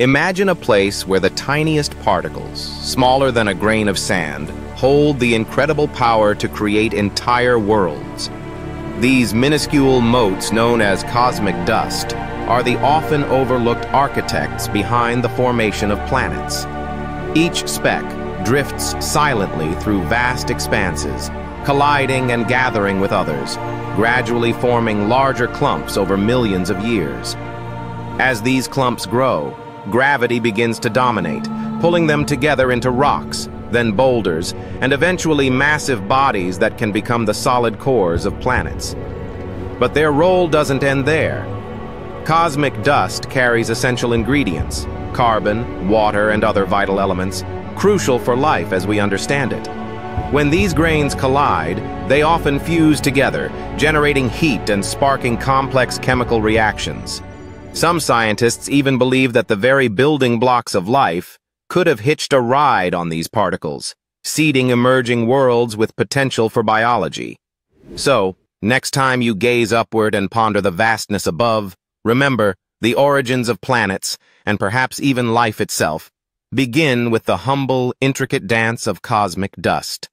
Imagine a place where the tiniest particles, smaller than a grain of sand, hold the incredible power to create entire worlds. These minuscule motes known as cosmic dust are the often overlooked architects behind the formation of planets. Each speck drifts silently through vast expanses, colliding and gathering with others, gradually forming larger clumps over millions of years. As these clumps grow, gravity begins to dominate, pulling them together into rocks, then boulders, and eventually massive bodies that can become the solid cores of planets. But their role doesn't end there. Cosmic dust carries essential ingredients, carbon, water, and other vital elements, crucial for life as we understand it. When these grains collide, they often fuse together, generating heat and sparking complex chemical reactions. Some scientists even believe that the very building blocks of life could have hitched a ride on these particles, seeding emerging worlds with potential for biology. So, next time you gaze upward and ponder the vastness above, remember the origins of planets, and perhaps even life itself, begin with the humble, intricate dance of cosmic dust.